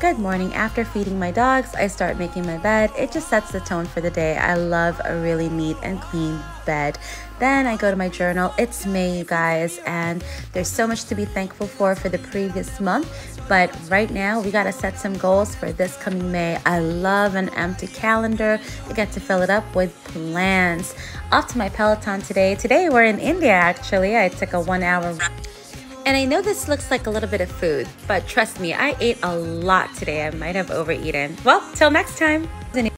Good morning. After feeding my dogs, I start making my bed. It just sets the tone for the day. I love a really neat and clean bed. Then I go to my journal. It's May, you guys, and there's so much to be thankful for for the previous month. But right now, we got to set some goals for this coming May. I love an empty calendar. I get to fill it up with plans. Off to my Peloton today. Today, we're in India, actually. I took a one hour and I know this looks like a little bit of food, but trust me, I ate a lot today. I might have overeaten. Well, till next time.